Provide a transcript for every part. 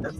Yeah.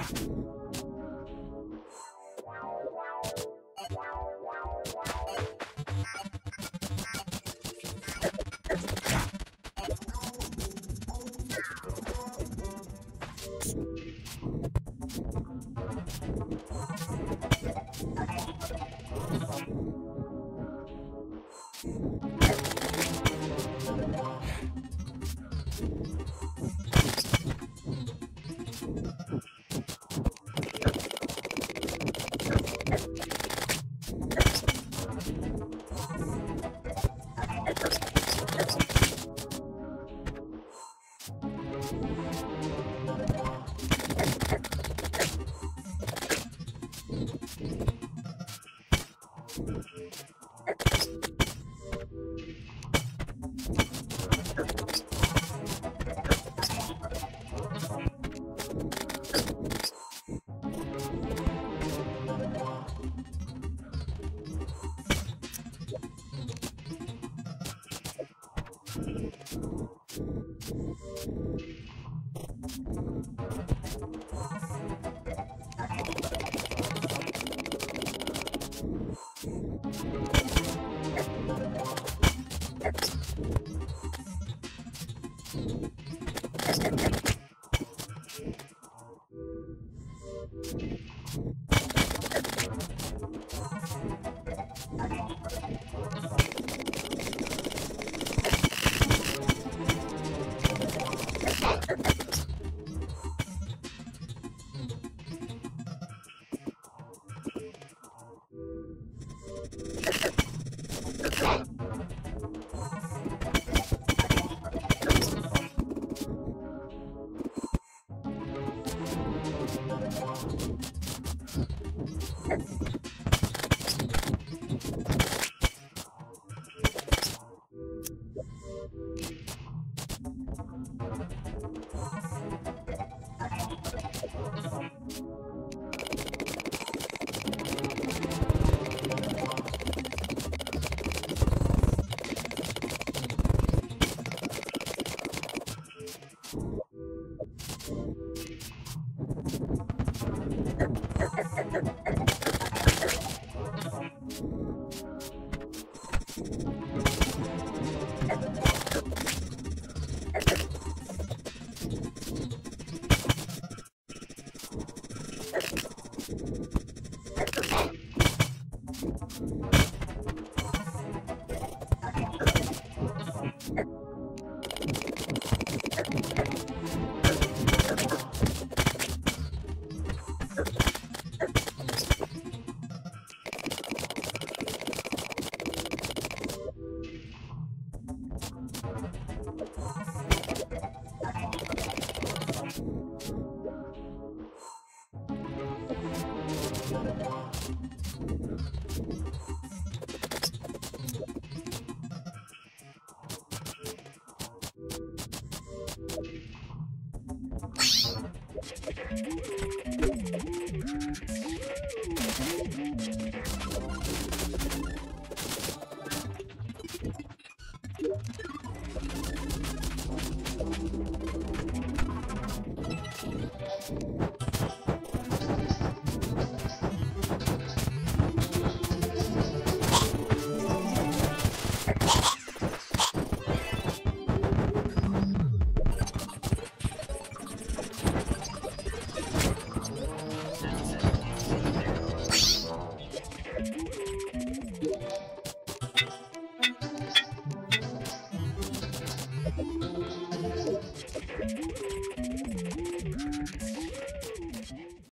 Bye. Thank you. you laughter.